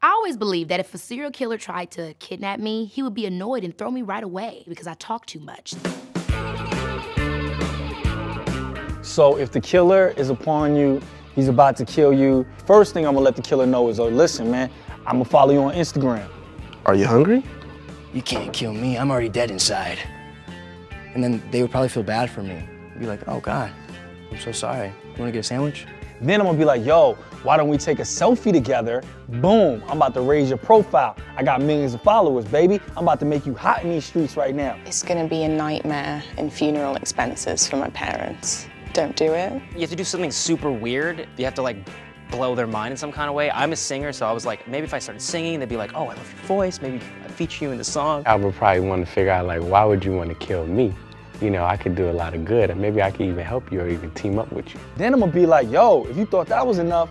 I always believed that if a serial killer tried to kidnap me, he would be annoyed and throw me right away because I talk too much. So if the killer is upon you, he's about to kill you, first thing I'm gonna let the killer know is, oh, listen, man, I'm gonna follow you on Instagram. Are you hungry? You can't kill me, I'm already dead inside. And then they would probably feel bad for me. Be like, oh God, I'm so sorry. You wanna get a sandwich? Then I'm gonna be like, yo, why don't we take a selfie together? Boom, I'm about to raise your profile. I got millions of followers, baby. I'm about to make you hot in these streets right now. It's gonna be a nightmare in funeral expenses for my parents. Don't do it. You have to do something super weird. You have to like blow their mind in some kind of way. I'm a singer, so I was like, maybe if I started singing, they'd be like, oh, I love your voice. Maybe I'd feature you in the song. I would probably want to figure out like, why would you want to kill me? You know, I could do a lot of good, and maybe I could even help you or even team up with you. Then I'm gonna be like, yo, if you thought that was enough,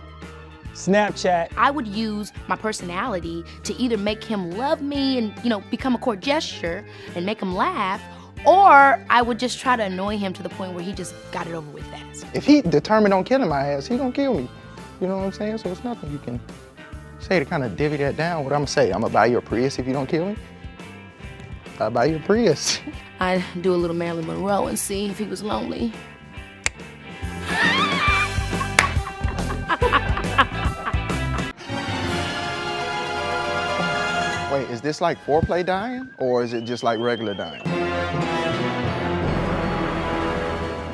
Snapchat. I would use my personality to either make him love me and, you know, become a court gesture and make him laugh, or I would just try to annoy him to the point where he just got it over with fast. If he determined on killing my ass, he gonna kill me. You know what I'm saying? So it's nothing you can say to kind of divvy that down. What I'm gonna say, I'm gonna buy you a Prius if you don't kill me. I'll buy you a Prius. I'd do a little Marilyn Monroe and see if he was lonely. Wait, is this like foreplay dying or is it just like regular dying?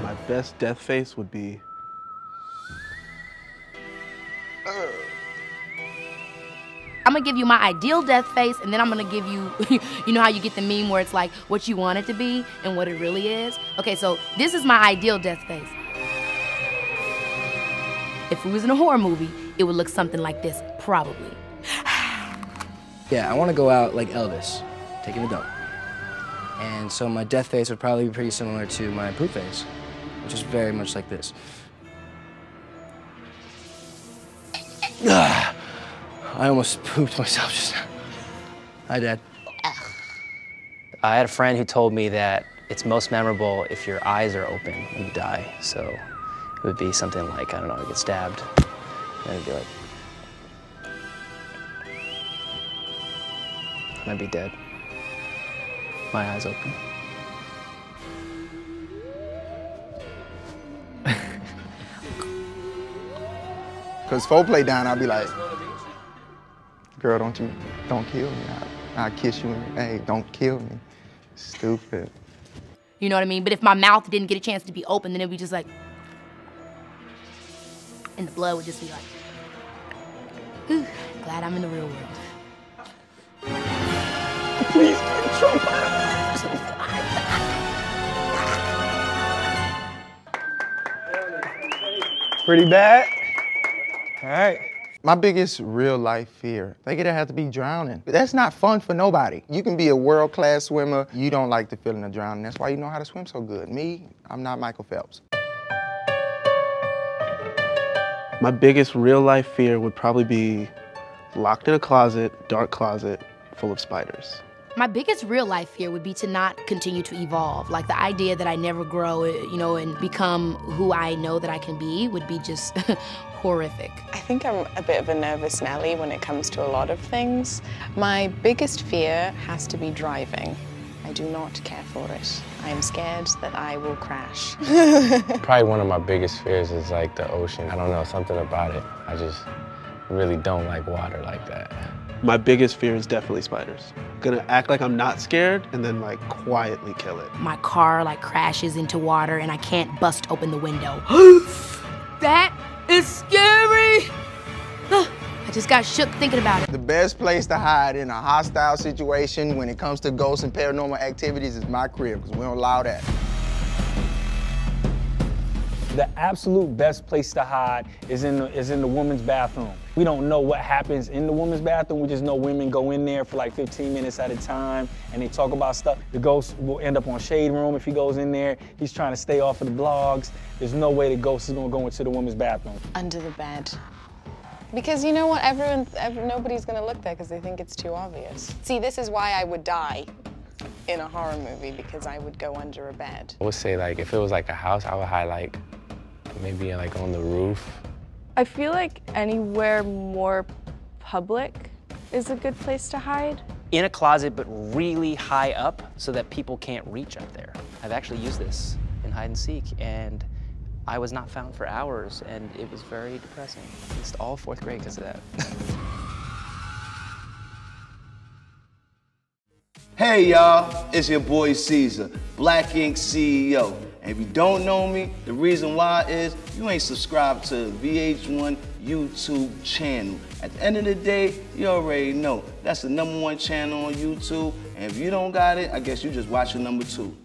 My best death face would be I'm gonna give you my ideal death face, and then I'm gonna give you, you know how you get the meme where it's like what you want it to be and what it really is? Okay, so this is my ideal death face. If it was in a horror movie, it would look something like this, probably. Yeah, I wanna go out like Elvis, taking a dump. And so my death face would probably be pretty similar to my poop face, which is very much like this. Ah, I almost pooped myself just now. Hi, Dad. I had a friend who told me that it's most memorable if your eyes are open when you die. So it would be something like, I don't know, you get stabbed, and it'd be like, I'd be dead. My eyes open. Cause foreplay down, I'd be like, girl, don't you, don't kill me. I, I'll kiss you and, hey, don't kill me. Stupid. You know what I mean? But if my mouth didn't get a chance to be open, then it'd be just like, and the blood would just be like, whew, glad I'm in the real world. Please get Trump Pretty bad? All right. My biggest real life fear, I think it'd have to be drowning. That's not fun for nobody. You can be a world class swimmer, you don't like the feeling of drowning. That's why you know how to swim so good. Me, I'm not Michael Phelps. my biggest real life fear would probably be locked in a closet, dark closet, full of spiders. My biggest real life fear would be to not continue to evolve. Like the idea that I never grow, uh, you know, and become who I know that I can be would be just horrific. I think I'm a bit of a nervous Nelly when it comes to a lot of things. My biggest fear has to be driving. I do not care for it. I am scared that I will crash. Probably one of my biggest fears is like the ocean. I don't know, something about it. I just really don't like water like that. My biggest fear is definitely spiders. Gonna act like I'm not scared and then like quietly kill it. My car like crashes into water and I can't bust open the window. that is scary. I just got shook thinking about it. The best place to hide in a hostile situation when it comes to ghosts and paranormal activities is my crib, because we don't allow that. The absolute best place to hide is in the, is in the woman's bathroom. We don't know what happens in the woman's bathroom. We just know women go in there for like 15 minutes at a time and they talk about stuff. The ghost will end up on Shade Room if he goes in there. He's trying to stay off of the blogs. There's no way the ghost is gonna go into the woman's bathroom. Under the bed. Because you know what, everyone, ev nobody's gonna look there because they think it's too obvious. See, this is why I would die in a horror movie because I would go under a bed. I would say like if it was like a house, I would hide like maybe like on the roof. I feel like anywhere more public is a good place to hide? In a closet, but really high up so that people can't reach up there. I've actually used this in hide and seek, and I was not found for hours, and it was very depressing. I missed all fourth grade because of that. Hey y'all, it's your boy Ceaser, Black Ink CEO. And if you don't know me, the reason why is you ain't subscribed to VH1 YouTube channel. At the end of the day, you already know that's the number one channel on YouTube. And if you don't got it, I guess you just watching number two.